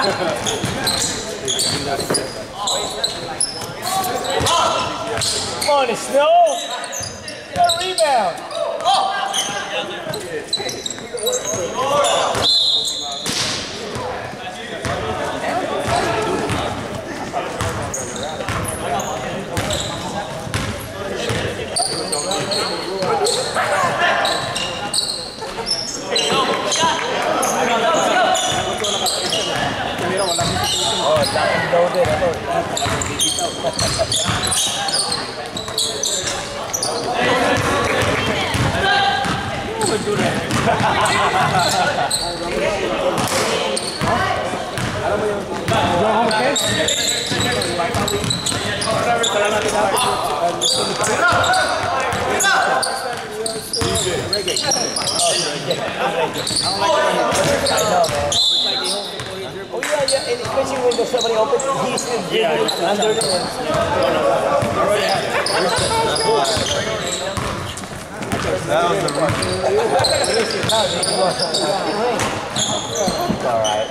Come on, it's Snow. Got a rebound. Oh, dapat daw din ako. Oh yeah, yeah, and especially when there's somebody open, he's still dribbling under the rim. It's all right.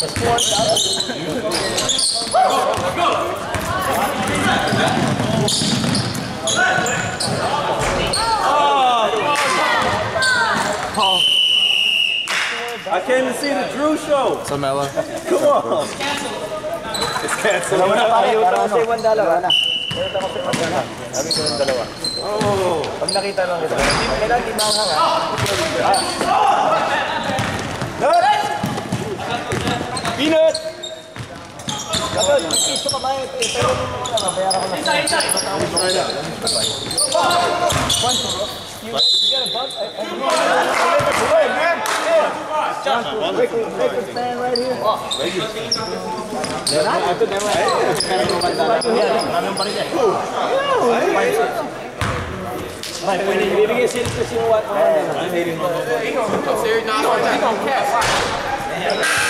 I came to see the Drew show. So Melo. Come on. It's canceled. Wala pa kayo, meron ako sa ibang dalawa. Meron ako sa ibang dalawa. Sabi ko ng dalawa. Oh. Pag nakita lang kita, kailangan di mahanga. Peanut! Kapag, iso ka ba? Pero nung ano, bayaran ko na. You got a bump? I, I, I let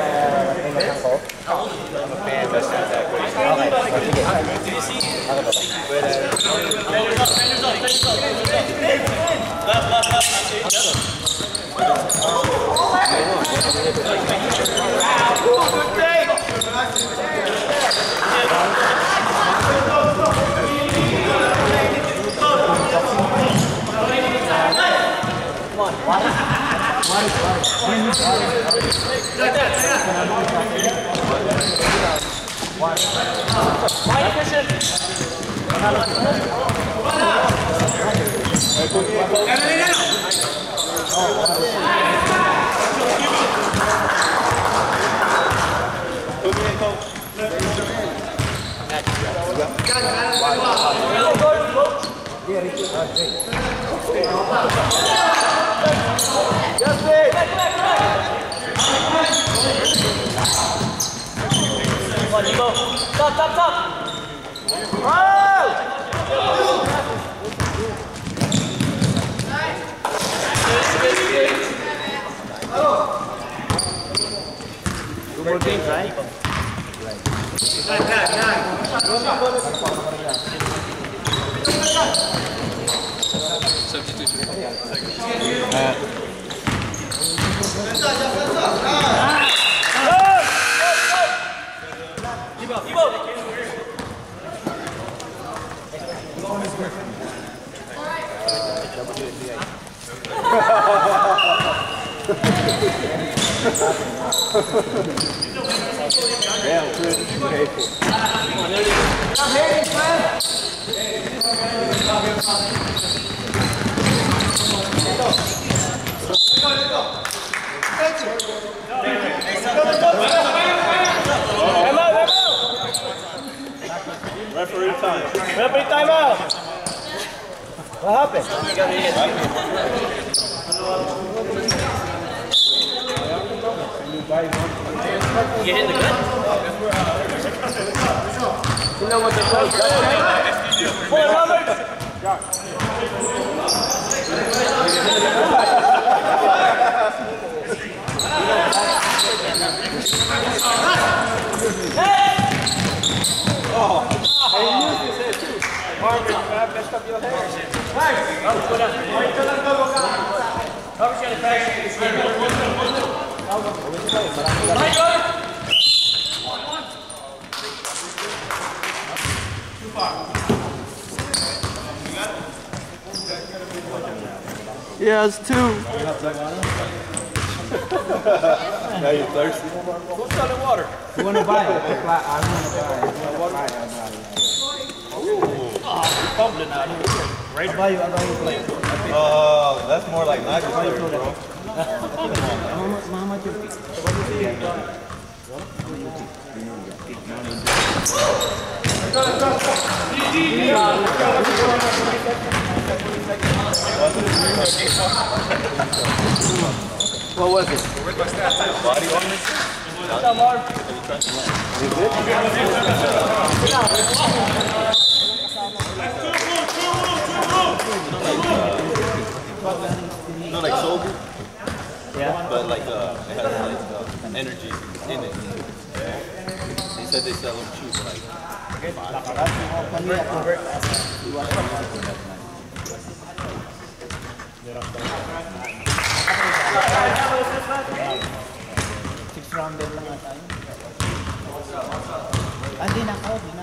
can household? I'm a fan, that's not that great. Okay. Come on, why? Why? Why? Why? Why? Why? Why? Why? Why? Why? Why? Why? Yes, please mo program mo muna sa ano, na ko. Okay, oh, sige. Ako ba ba? Put games, right? Damn, Chris. You hitting the good? You know what the fuck? Four lovers! Oh, I used this head too. Marvin, I messed up your head. Nice. That was good. Marvin's gonna go. Marvin's gonna go. Yeah, it's two. Now you're thirsty. You want to buy it? I want to buy it. Fumbling out here. I'll buy you. I'll buy you a plate. Oh, that's more like knife flavor, bro. What was it? Body on it? No, like food, Yeah. but like uh, it has like uh, energy in it. They said they sell them cheap, like Six rounder lang ata yun. Ah, di na ako. Di na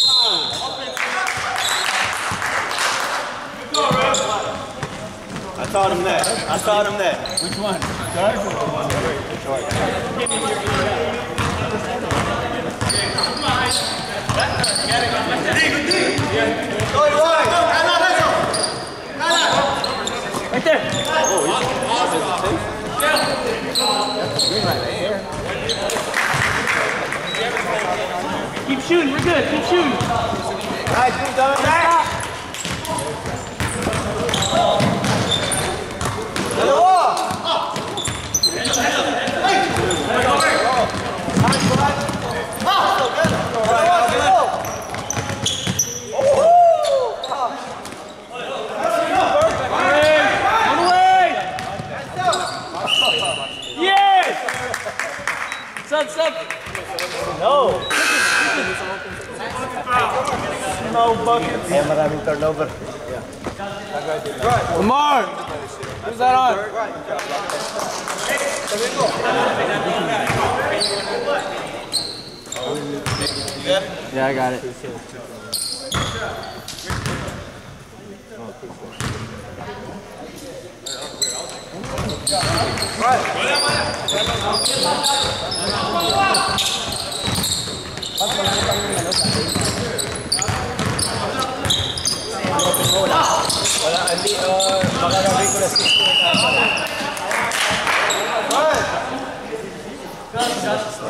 taught him that. I taught him that. Which one? Right there. Keep shooting. We're good. Keep shooting. Nice, move down back. On the way. Yes. Sub, sub. No. Buckets. Kaya maraming turnover. Lamar. Who's that on? Yeah, I got it. Wala, hindi, uh, baka nabay ko na 68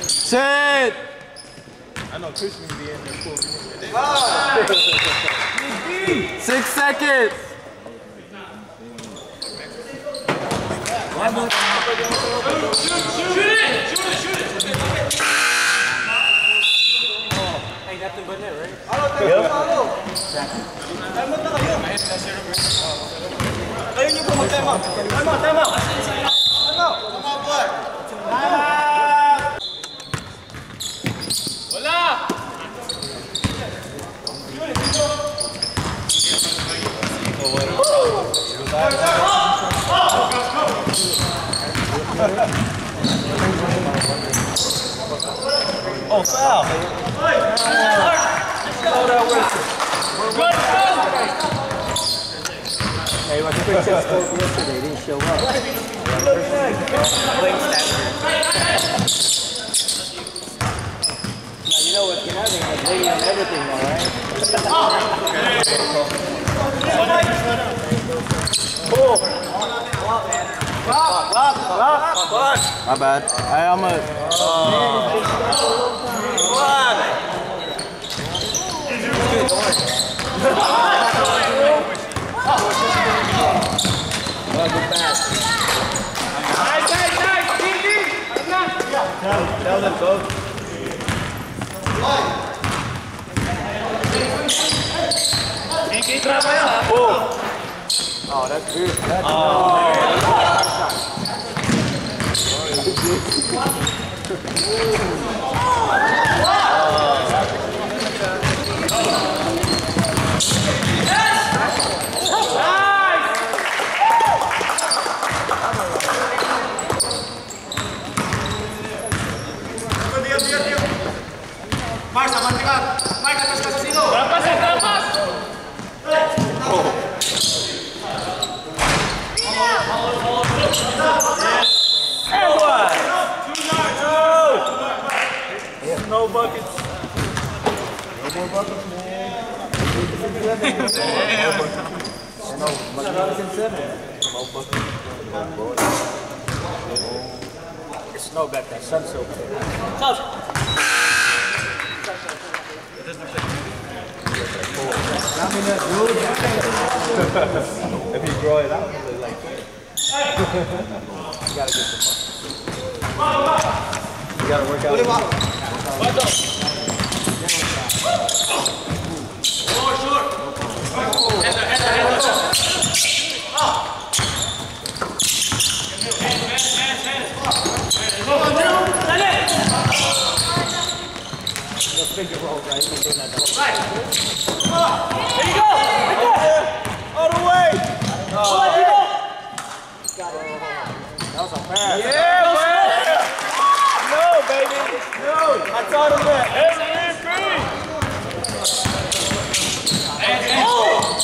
Sit. I know Christian be in there cool. Six seconds. nothing but net, right? Yep. Ayun yung pumag time out. Time out, time out. Time out. Come on, boy. Time out. Wala! Woo! Go, go, go! Oh, foul. Hey, my princess spoke yesterday, didn't show up. Now, you know what's gonna happen, like waiting on everything, alright? My bad. I'm a. Tell them, coach. Oh, that's good. That's No buckets. It's snow back there. Sun's so clear. If he draw it out, it's like You gotta work out. All the way. Yeah, man. No, baby. No. I taught him that.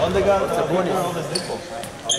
On the gun, it's a warning.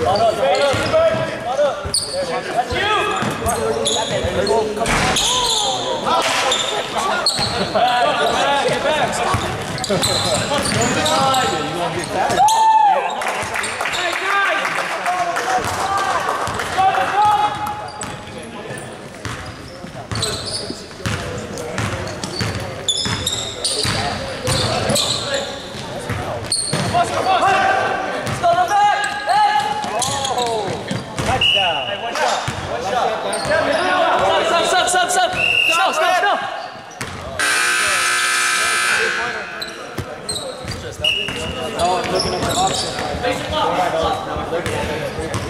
That's you! Get back, get back. Hey, guys! Go, go! Stop, stop, stop, stop! Stop, stop, stop!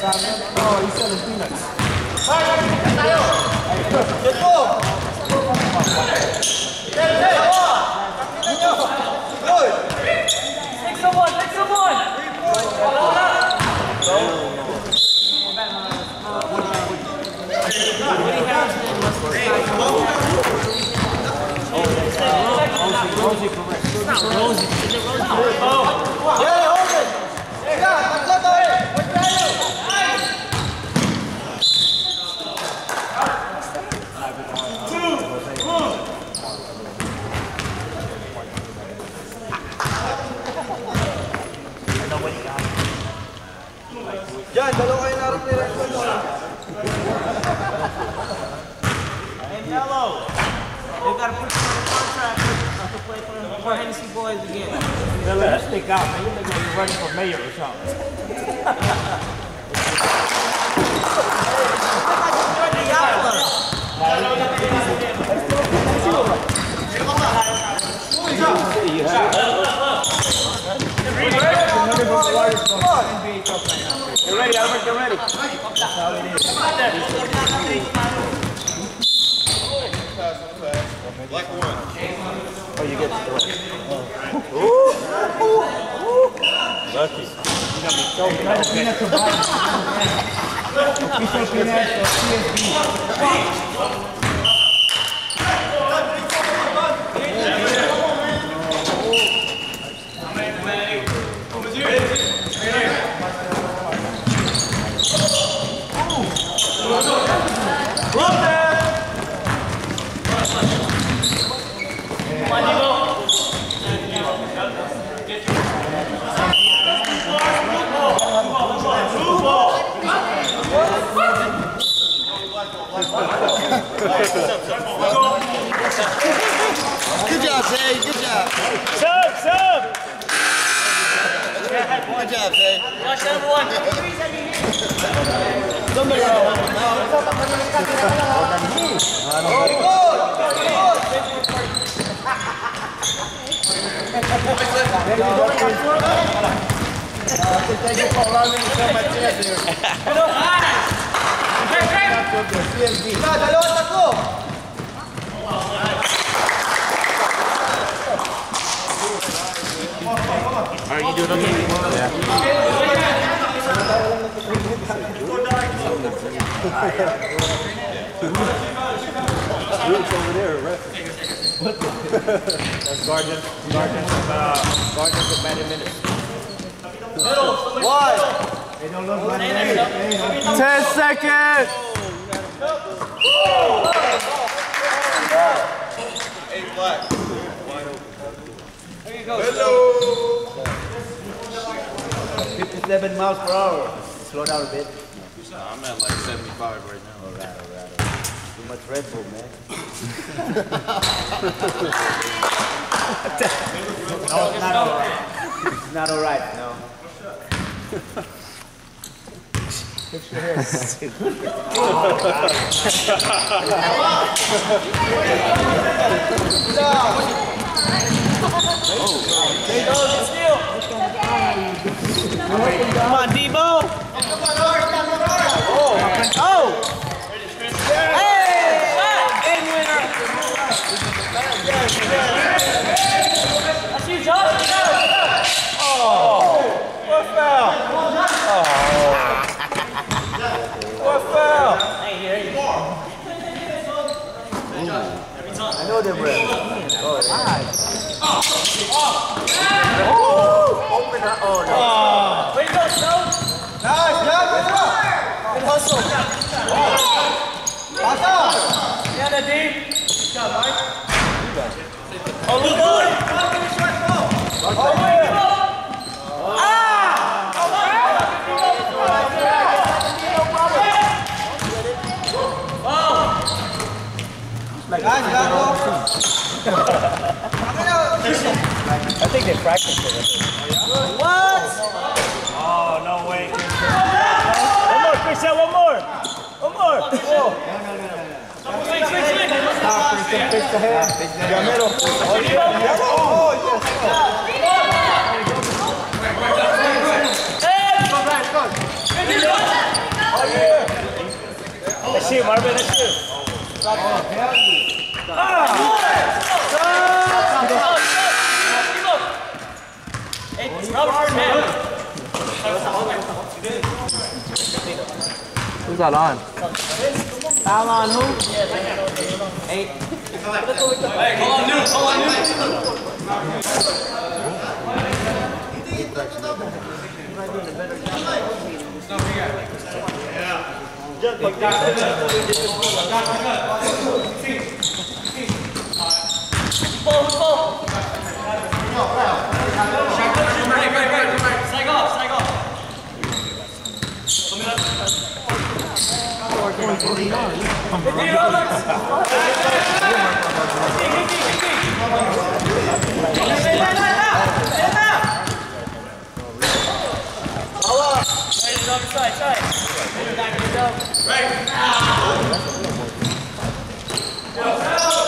Oh, he's selling peanuts. Get go! Take someone, take someone! Oh, Rosie, Rosie, correct. It's not Rosie. Is it Rosie? Oh. They'll stick out. Maybe they're going to be running for mayor or something. Join the Yacht Club. Get ready, Albert. Get Zaki. Kao kraj pina to bavim. Upisao pina, to je bio. Good job, Zay. Good job. Sub, sub. Good job, Zay. Watch number one. Somebody on the one now. Oh, oh. Tem que falar, né? Não, mas tinha Deus. Are you doing okay? That's Guardian, Guardian, uh, Guardian of Madden Minutes. Ten seconds. Fifty-seven miles per hour. Slow down a bit. I'm at like 75 right now. Alright, alright. Too much Red Bull, man. No, it's not all right. It's not alright, no. Come on, Debo. Oh. That's you, Josh. What foul? What foul? I know them refs. Oh, Open her. Oh, no. Way to go, Snow. Nice, nice, good job. Good hustle. Pasa. Yeah, that D. Oh, look good. Oh, yeah. I think they practiced it. Oh, no way. One more, Christian, one more. One more. Oh. Oh, yes. That's you, Marvin, that's you. Robert, man. Who's that on? Foul on who? Eight. Ball, who's ball? Right, right, right, right. Sag off, sag off. Hey, Roberts. Kick, kick, kick, kick, kick. Hey, right, right, right. Right, it's on the side, side. Back to the dog. Why you rolling right? I won't tell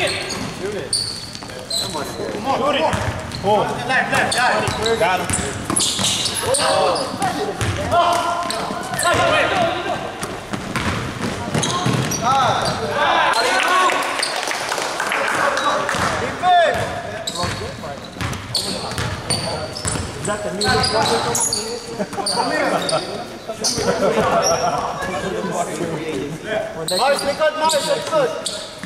Swing it, swing it. Pull. Left, left, yeah. Got him. Is that the new Nice, good, nice,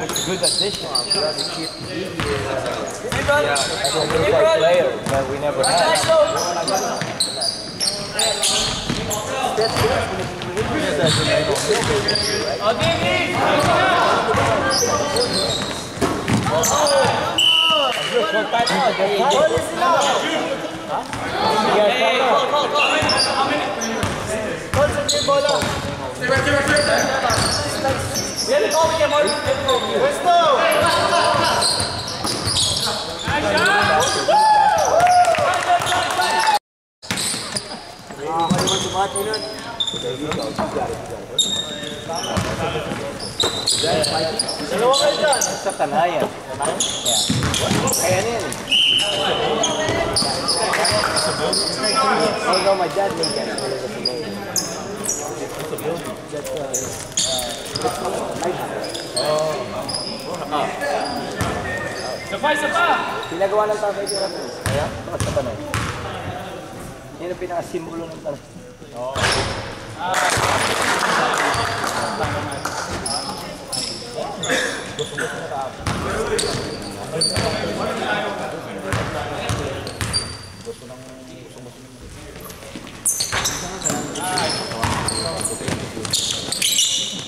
makes a good addition. Rather keep yeah, as a neutral player that we never had. Sa kanayan. Yeah. Kaya na yan. Although my dad made that when he was a maid. That's, uh, Sabay, sabay! Pinagawa ng tatay ko natin. Kaya, bakit sa tanay? Yan ang pinaka-simbolo ng tanay.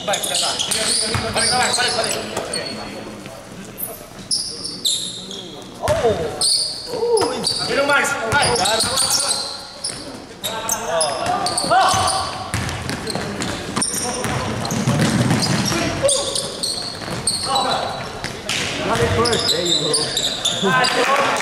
Vai, Catar. Vai, vai, vai, vai. Oh! Uh, Abriu mais. Vai. Ó. Ó. Olha depois, velho. Ah,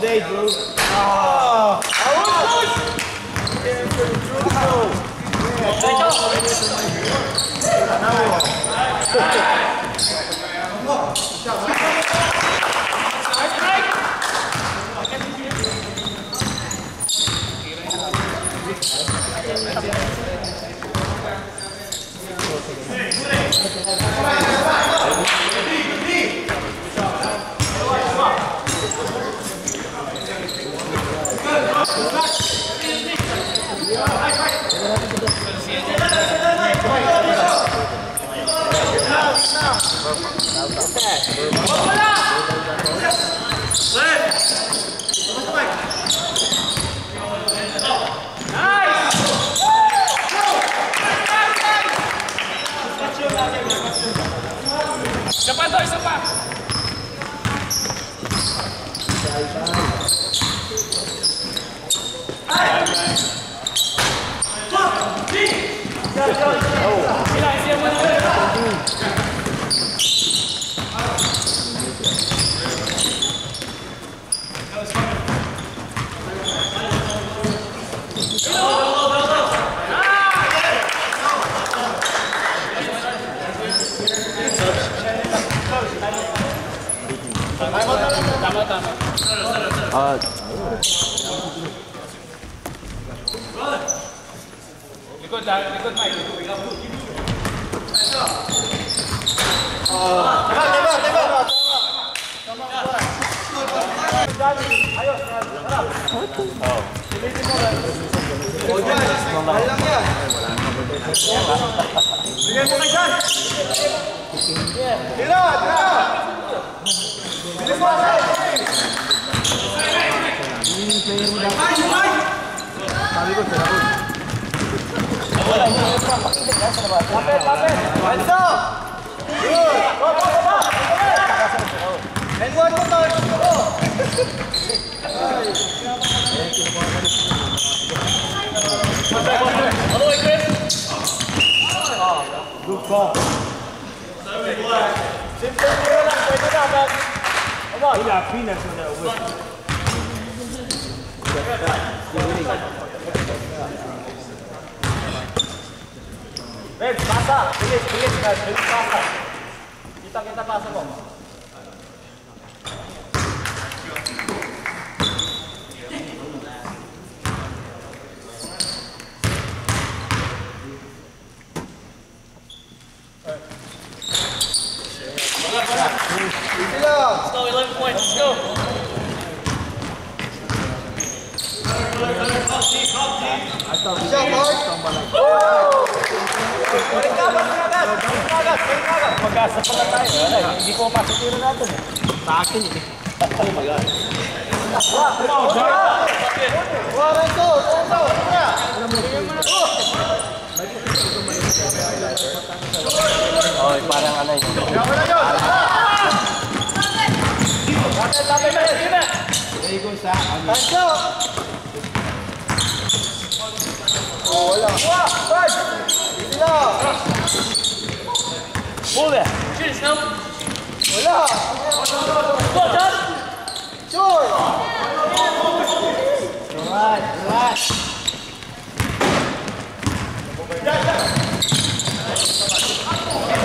day, bro. Isa pa to, Go, go, go. 아. 아. Fina, fina, fina. Vem, passa! Beleza, beleza, guys. Beleza, passa. Kita, kita passa, bom. Let's go, 11 points, let's go. Siya, Mark. Mag-asa pa lang tayo. Wala, hindi ko mapasok tiro natin. eh. One and two. One and two. Oh, parang ano yun. Yaman na yun. Lapit, lapit, lapit. Hands up. Oh, wala. Easy lang. Pull it. Shoot it, Snow. Wala. Go, John. Sure. Relax, relax.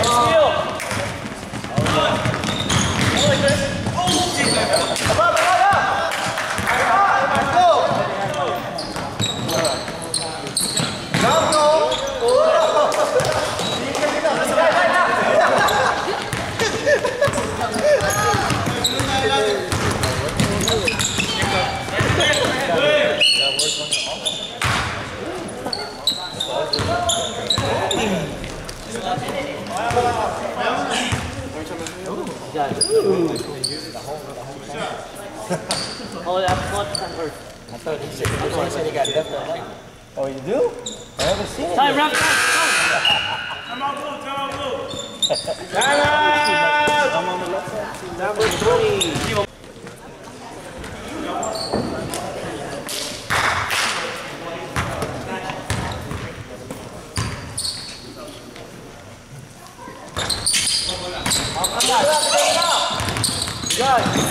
Steal. Let's go. Jump, go. Oh, that's what convert. I thought he said, I thought he said he got left on Oh, you do? I haven't seen it. Time, yet. wrap time. Come on, blue, come on, blue. Number three. Bemo kay Jump, go. Guys,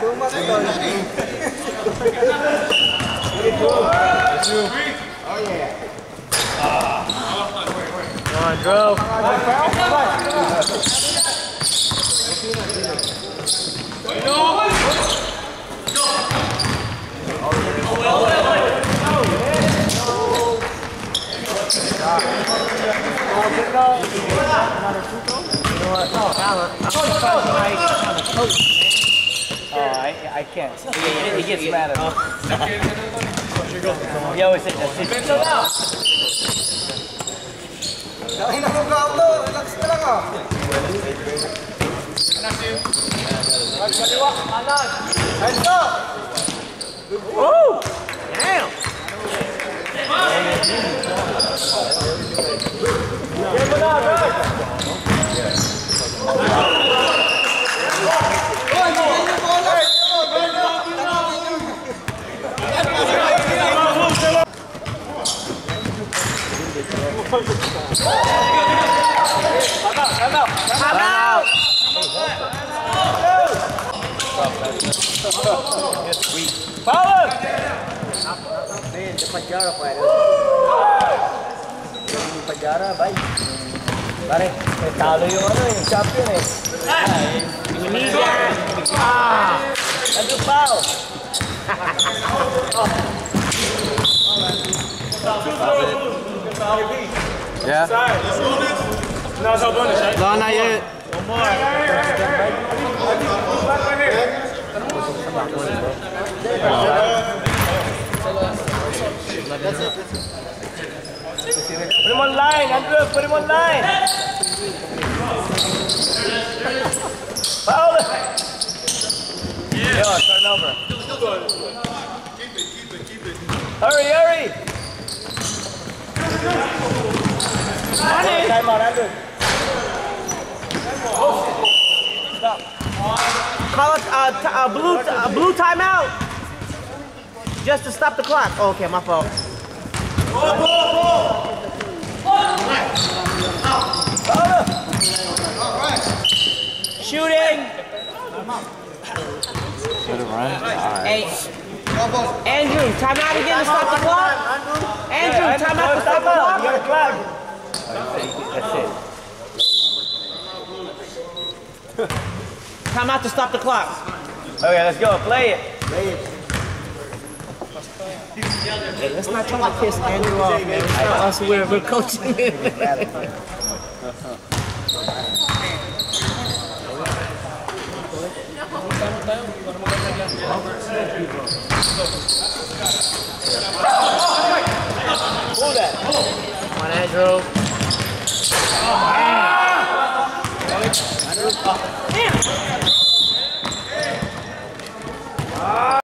Tumak doon. Come on, Drew. I, can't. He, gets mad at me. He always says that. Kain na ng gato. Relax ka lang ah. Hands up. Foul! Hindi, hindi pagjara pa yun. Hindi pagjara, bay. Pare, may talo yung ano, yung champion eh. Indonesia! Ah! Nandyo foul! Oh! Oh, man. Foul! Yeah? No, it's all bonus, right? No, not yet. Put him on line, Andrew. Put him on line. Foul. Yeah, turnover. Hurry, hurry. Time out. Call it t- uh, blue uh, blue timeout. Just to stop the clock. Oh, okay, my fault. Shooting. Hey, Andrew, timeout again to stop the clock. Andrew, timeout to stop the Time out. Clock. Got a flag. That's it. Timeout to stop the clock. Okay, let's go. Play it. Hey, let's not try to piss Andrew off, man. Us. We're, we're coaching him. Pull that. Come on, Andrew. 아!